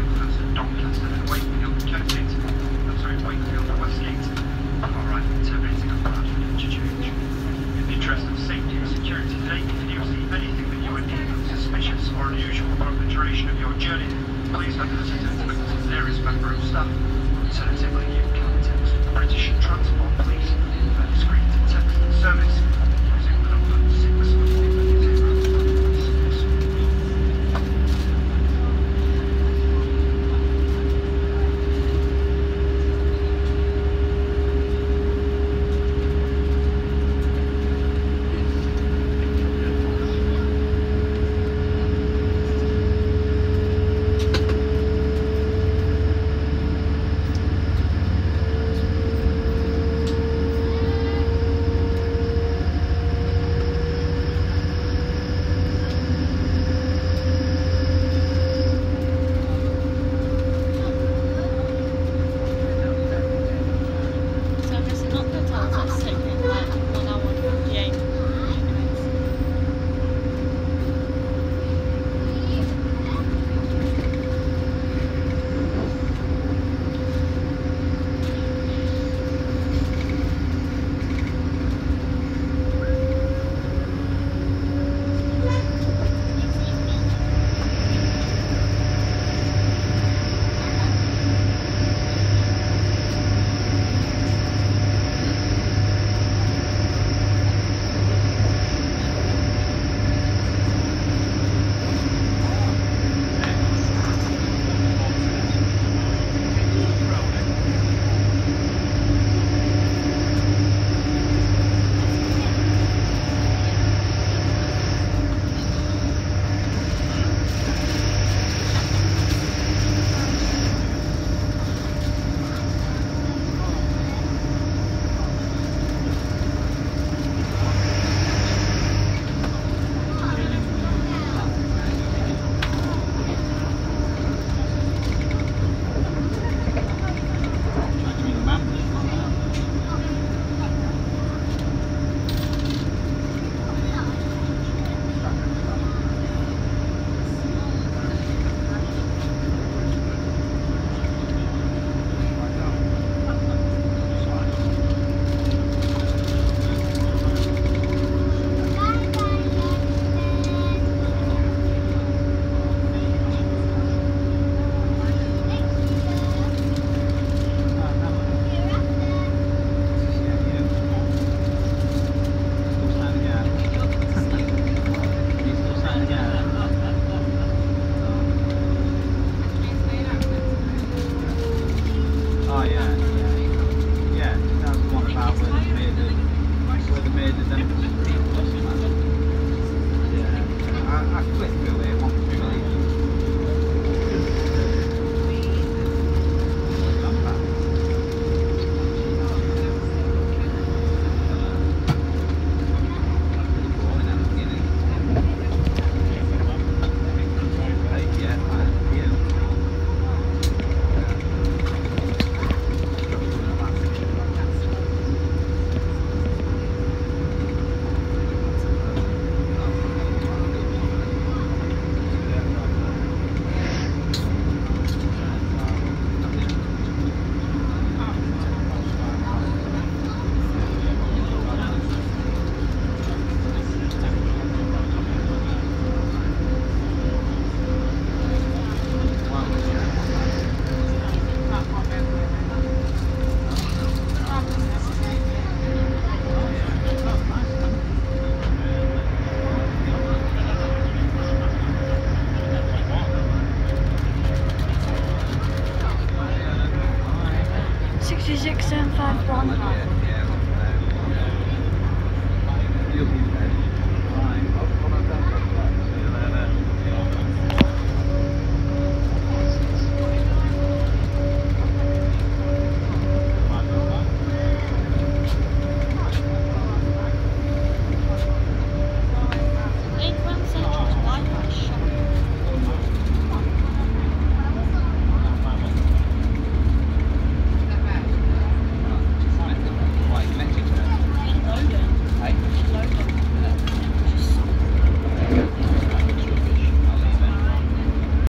Whitefield and Wakefield. I'm sorry, Wakefield. Alright, terminating. In the interest of safety and security you anything that you would deem suspicious or unusual the duration of your journey, please member of staff. Alternatively, you can text British Transport Police. You'll